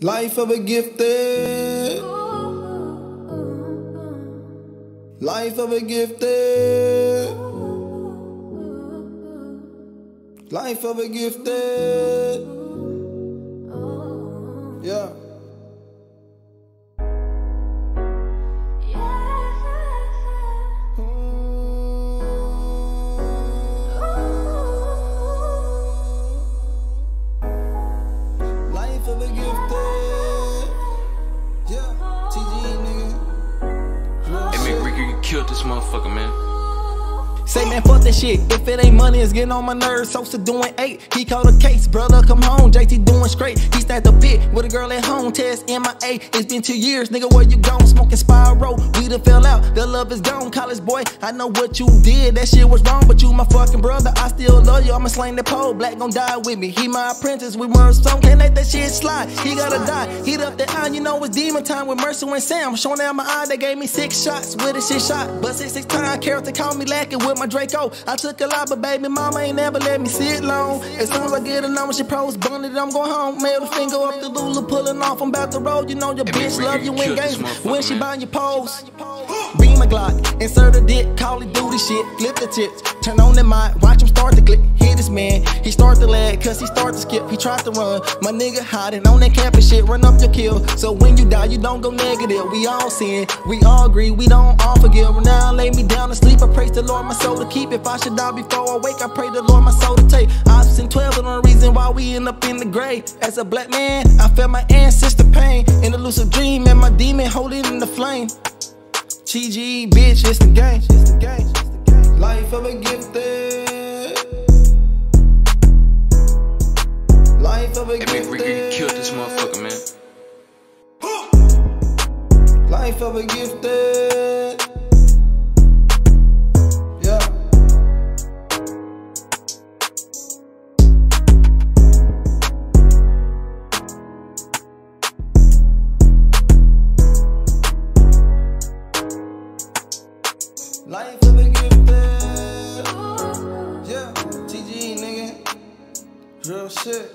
Life of a gifted. Life of a gifted. Life of a gifted. Motherfucker, man. Say man, fuck that shit. If it ain't money, it's getting on my nerves. Sosa doing eight. He called a case, brother, come home. JT doing straight. He stacked the pit with a girl at home. Test MIA. It's been two years, nigga. Where you gone? Smoking spiral. We done fell out. The love is gone. College boy, I know what you did. That shit was wrong, but you my fucking brother. I still love you. I'ma slang the pole. Black gon' die with me. He my apprentice. We were some. Can't let that shit slide. He gotta die. Heat up the eye. You know it's demon time with Mercer and Sam. Showing out my eye. They gave me six shots with a shit shot. But six six times. Character call me lacking with my Draco. I took a lot, but baby mama ain't never let me sit long. As soon as I get a number, she pros bundled, I'm going home. Middle finger up the Lula, pulling off. I'm about to roll. You know your bitch love you in games when she buying your pose. Beam a Glock, insert a dick, call it duty shit, flip the tips, turn on the mic, watch him start to click, hit his man, he start to lag, cause he start to skip, he tried to run, my nigga hiding on that campus shit, run up your kill, so when you die, you don't go negative, we all sin, we all agree, we don't all forgive, now lay me down to sleep, I praise the Lord, my soul to keep, if I should die before I wake, I pray the Lord, my soul to take, I've seen 12 on the reason why we end up in the grave, as a black man, I felt my ancestor pain, in a lucid dream, and my demon holding in the flame, TG, bitch. It's the game. Life of a gifted. A gifted. Yeah. Life a gifted. Yeah. TG, nigga. Real shit.